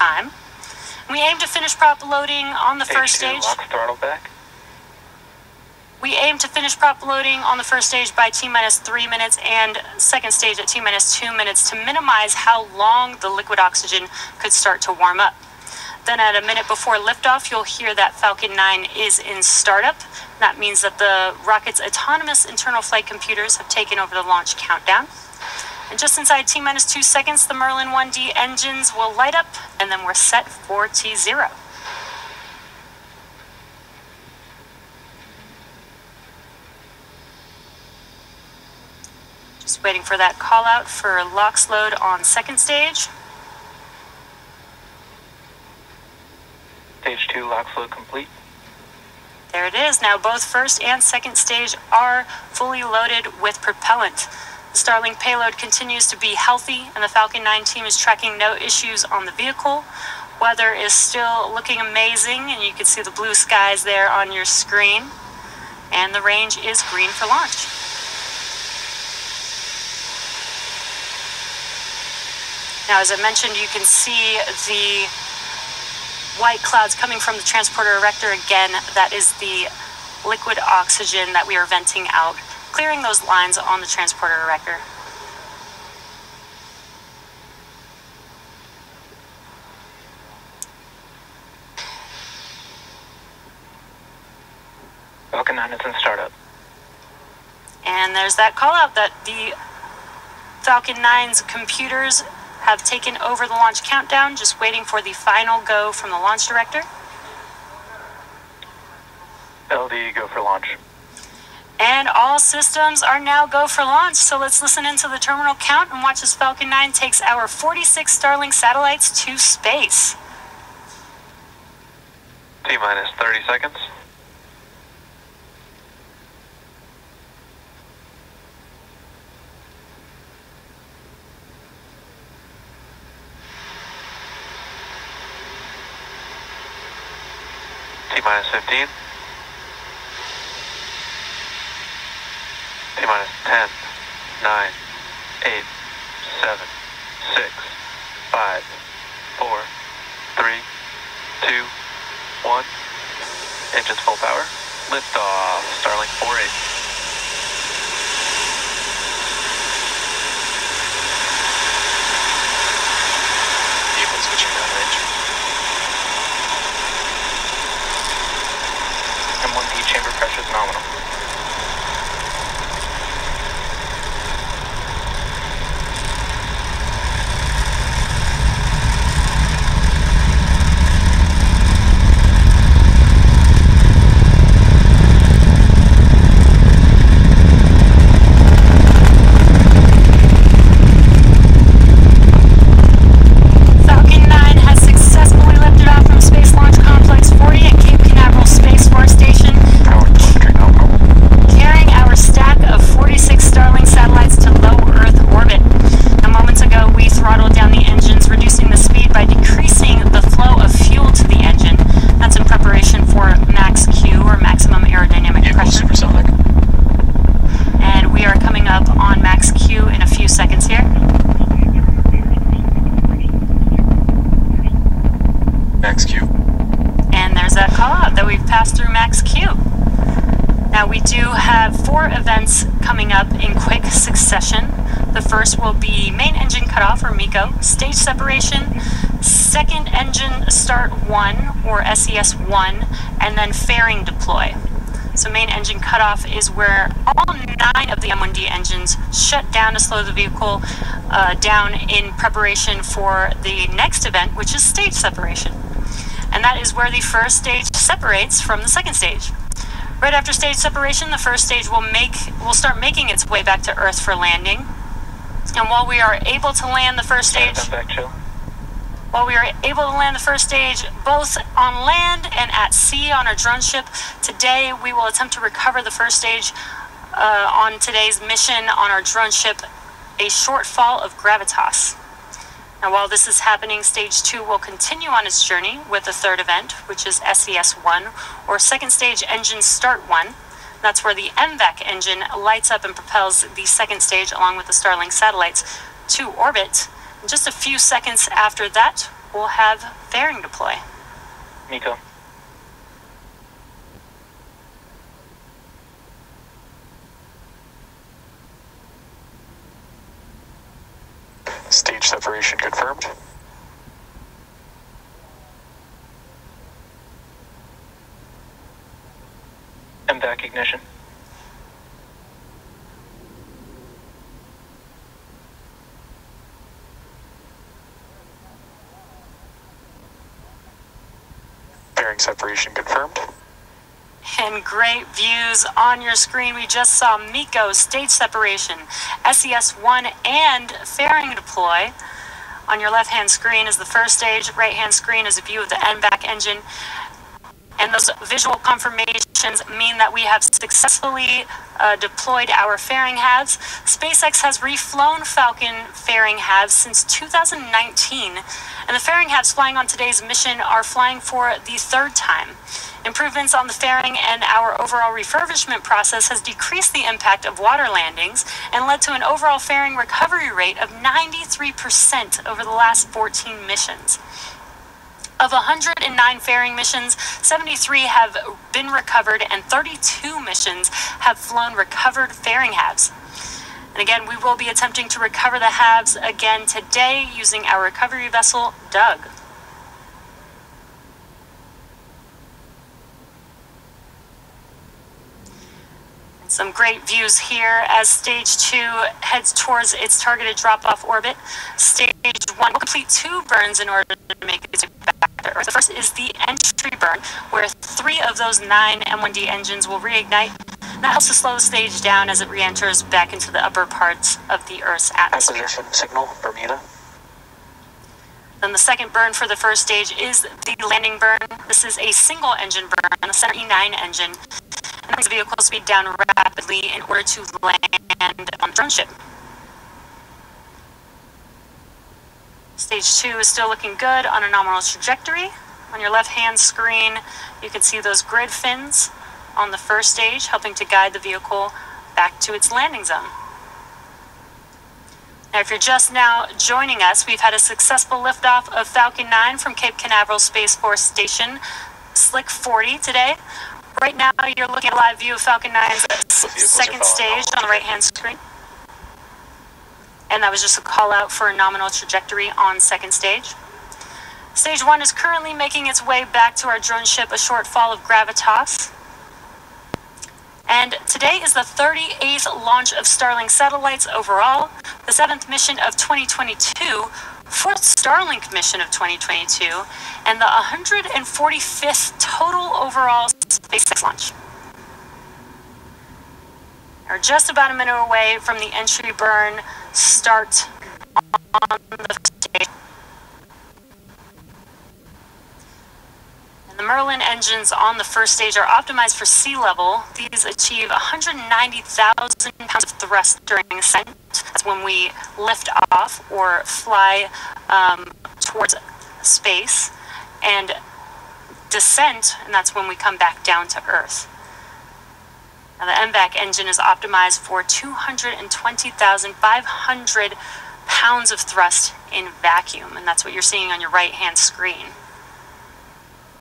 time. We aim to finish prop loading on the first H2, stage. Lock throttle back. We aim to finish prop loading on the first stage by T minus three minutes and second stage at T minus two minutes to minimize how long the liquid oxygen could start to warm up. Then at a minute before liftoff, you'll hear that Falcon 9 is in startup. That means that the rocket's autonomous internal flight computers have taken over the launch countdown. And just inside T minus two seconds, the Merlin 1D engines will light up, and then we're set for T0. Just waiting for that call out for LOX load on second stage. Stage 2 lock flow complete. There it is. Now both first and second stage are fully loaded with propellant. Starlink payload continues to be healthy, and the Falcon 9 team is tracking no issues on the vehicle. Weather is still looking amazing, and you can see the blue skies there on your screen. And the range is green for launch. Now, as I mentioned, you can see the white clouds coming from the transporter erector again. That is the liquid oxygen that we are venting out, clearing those lines on the transporter erector. Falcon 9 is in startup. And there's that call out that the Falcon 9's computers have taken over the launch countdown, just waiting for the final go from the launch director. LD go for launch. And all systems are now go for launch. So let's listen into the terminal count and watch as Falcon 9 takes our 46 Starlink satellites to space. T minus 30 seconds. T minus 15. Minus 10, 9, 8, 7, 6, 5, 4, 3, 2, 1. Engines full power. Lift off. Starlink 48. Vehicle switching downrange. M1D chamber pressure is nominal. Falcon 9 has successfully lifted off from Space Launch Complex 40 at Cape Canaveral Space Force Station, Power telemetry nominal. carrying our stack of 46 Starlink satellites to low Earth orbit. Now, moments ago, we throttled down the engines, reducing the speed by decreasing the flow of fuel to the engine. That's in preparation for max Q, or maximum aerodynamic Vehicle pressure. supersonic. And we are coming up on max Q in a few seconds here. Max Q. And there's that call out that we've passed through max Q. Now we do have four events coming up in quick succession. The first will be main engine cutoff or MECO, stage separation, second engine start one or SES one, and then fairing deploy. So main engine cutoff is where all nine of the M1D engines shut down to slow the vehicle uh, down in preparation for the next event, which is stage separation and that is where the first stage separates from the second stage. Right after stage separation, the first stage will make will start making its way back to Earth for landing. And while we are able to land the first stage, while we are able to land the first stage both on land and at sea on our drone ship, today we will attempt to recover the first stage uh, on today's mission on our drone ship, a shortfall of gravitas. Now, while this is happening, stage two will continue on its journey with the third event, which is SES 1, or second stage engine start 1. That's where the MVAC engine lights up and propels the second stage along with the Starlink satellites to orbit. And just a few seconds after that, we'll have fairing deploy. MECO. Stage separation confirmed. MVAC ignition. Fairing separation confirmed. And great views on your screen. We just saw MECO stage separation, SES 1 and fairing deploy. On your left hand screen is the first stage, right hand screen is a view of the MVAC engine. And those visual confirmations mean that we have successfully uh, deployed our fairing halves. SpaceX has reflown Falcon fairing halves since 2019, and the fairing halves flying on today's mission are flying for the third time. Improvements on the fairing and our overall refurbishment process has decreased the impact of water landings and led to an overall fairing recovery rate of 93% over the last 14 missions. Of 109 fairing missions, 73 have been recovered and 32 missions have flown recovered fairing halves. And again, we will be attempting to recover the halves again today using our recovery vessel, Doug. Some great views here as stage two heads towards its targeted drop off orbit. Stage one will complete two burns in order to make way to The first is the entry burn, where three of those nine M1D engines will reignite. That helps to slow the stage down as it re enters back into the upper parts of the Earth's atmosphere. Acquisition signal, Bermuda. Then the second burn for the first stage is the landing burn. This is a single engine burn, on the Center E9 engine, and brings the vehicle speed down rapidly in order to land on the drone ship. Stage two is still looking good on a nominal trajectory. On your left hand screen, you can see those grid fins on the first stage, helping to guide the vehicle back to its landing zone. Now, if you're just now joining us, we've had a successful liftoff of Falcon 9 from Cape Canaveral Space Force Station, Slick 40 today. Right now, you're looking at a live view of Falcon 9's second stage on the right hand screen. And that was just a call out for a nominal trajectory on second stage. Stage 1 is currently making its way back to our drone ship, a short fall of gravitas. And today is the 38th launch of Starlink satellites overall, the seventh mission of 2022, fourth Starlink mission of 2022, and the 145th total overall SpaceX launch. We're just about a minute away from the entry burn start on the stage. And the Merlin engines on the first stage are optimized for sea level. These achieve 190,000 pounds of thrust during ascent. That's when we lift off or fly um, towards space. And descent, and that's when we come back down to Earth. Now, the MVAC engine is optimized for 220,500 pounds of thrust in vacuum, and that's what you're seeing on your right hand screen.